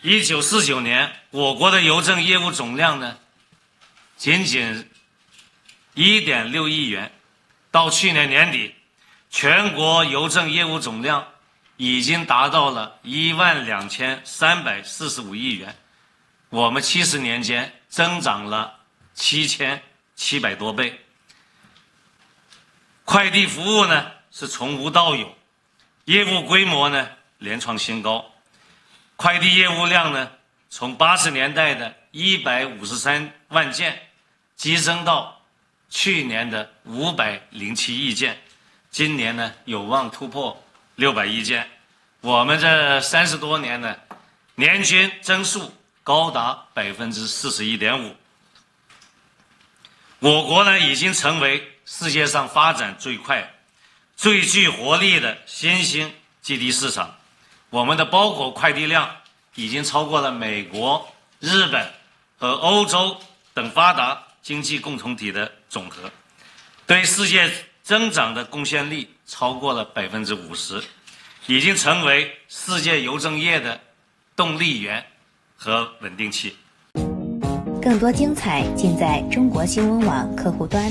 一九四九年，我国的邮政业务总量呢，仅仅一点六亿元，到去年年底，全国邮政业务总量已经达到了一万两千三百四十五亿元，我们七十年间增长了七千七百多倍。快递服务呢是从无到有，业务规模呢连创新高。快递业务量呢，从八十年代的一百五十三万件，激增到去年的五百零七亿件，今年呢有望突破六百亿件。我们这三十多年呢，年均增速高达百分之四十一点五。我国呢已经成为世界上发展最快、最具活力的新兴基地市场。我们的包裹快递量已经超过了美国、日本和欧洲等发达经济共同体的总和，对世界增长的贡献力超过了百分之五十，已经成为世界邮政业的动力源和稳定器。更多精彩尽在中国新闻网客户端。